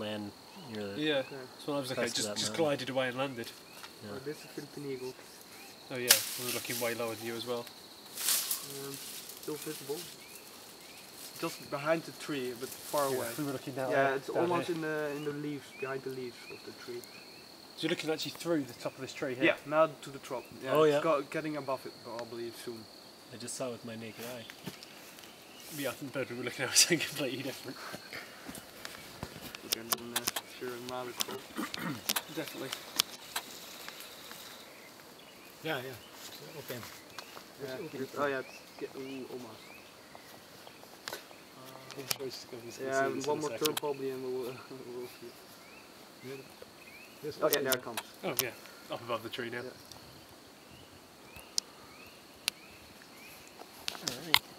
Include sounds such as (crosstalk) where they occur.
land near the. Yeah. Okay. So I was like, I just, just mountain. glided away and landed. Yeah. This is Philippine eagle. Oh yeah, we were looking way lower than you as well. Um, still visible. Just behind the tree, but far away. We were looking down. Yeah, it's down almost here. in the in the leaves, behind the leaves of the tree. So you're looking actually through the top of this tree here. Yeah, now to the top. Yeah, Oh, it's yeah. got, getting above it, I believe soon. I just saw it with my naked eye. Yeah, I think the bird we were looking at was (laughs) something completely different. We can uh, sure mile it close. Definitely. Ja. Op hem. Yeah, open oh yeah, it's get, ooh, almost. Yeah, Yeah, one more turn probably and we'll, uh, (laughs) we'll see. it. Yes, Oh yeah, there it comes. Oh yeah, up above the tree now. Yeah. Alright.